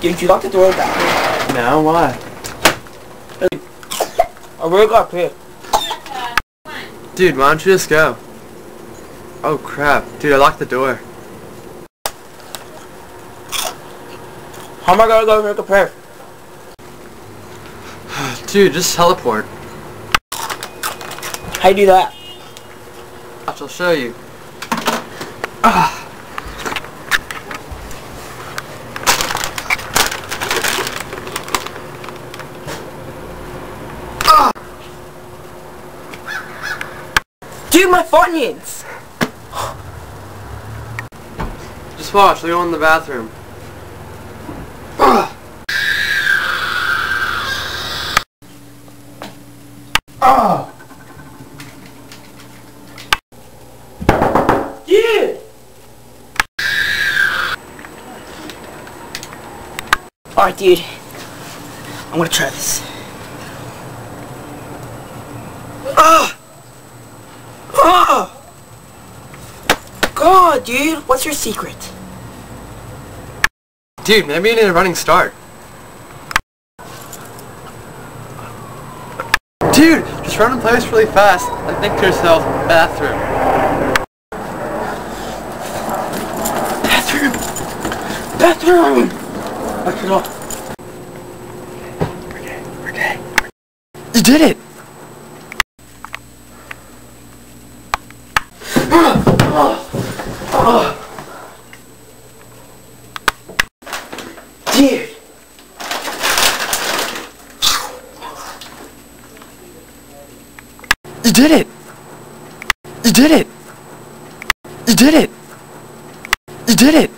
Did you lock the door back? No, why? I really got pissed. Dude, why don't you just go? Oh crap. Dude, I locked the door. How am I gonna go make a prayer? Dude, just teleport. How do you do that? I'll show you. Ah. Dude, my funyuns! Just watch, go in the bathroom. Dude! Alright, dude. I'm gonna try this. God, dude, what's your secret? Dude, maybe you need a running start. Dude, just run in place really fast and think to yourself, bathroom. Bathroom! Bathroom! Watch it off. You did it! Ah. You did it! You did it! You did it! You did it!